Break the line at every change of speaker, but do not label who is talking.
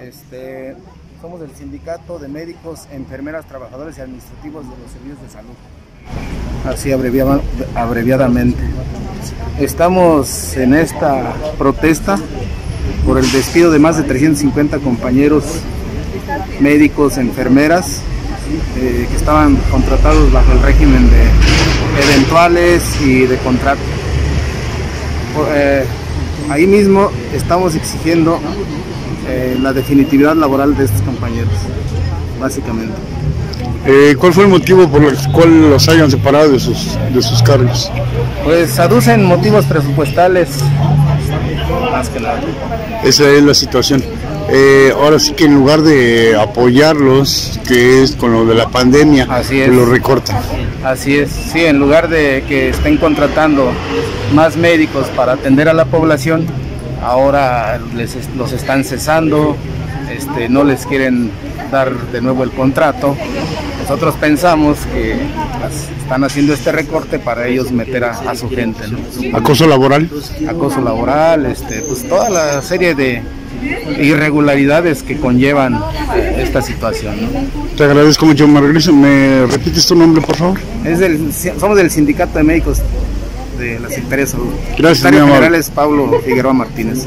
Este, somos el sindicato de médicos, enfermeras, trabajadores y administrativos de los servicios de salud. Así abreviada- abreviadamente. Estamos en esta protesta por el despido de más de 350 compañeros médicos, enfermeras, eh, que estaban contratados bajo el régimen de eventuales y de contrato. Ahí mismo estamos exigiendo eh, la definitividad laboral de estos compañeros, básicamente.
Eh, ¿Cuál fue el motivo por el cual los hayan separado de sus, de sus cargos?
Pues aducen motivos presupuestales, más que nada.
Esa es la situación. Eh, ahora sí que en lugar de apoyarlos, que es con lo de la pandemia,
Así es.
que los recortan.
Así es, sí, en lugar de que estén contratando más médicos para atender a la población, ahora les, es- los están cesando, este, no les quieren dar de nuevo el contrato. Nosotros pensamos que están haciendo este recorte para ellos meter a, a su gente, ¿no?
Acoso laboral.
acoso laboral, este, pues toda la serie de irregularidades que conllevan esta situación. ¿no?
Te agradezco mucho. Regreso. ¿Me repites tu nombre, por favor?
Es del, somos del Sindicato de Médicos de la Secretaría de Salud.
Gracias, muy amable.
general es Pablo Figueroa Martínez.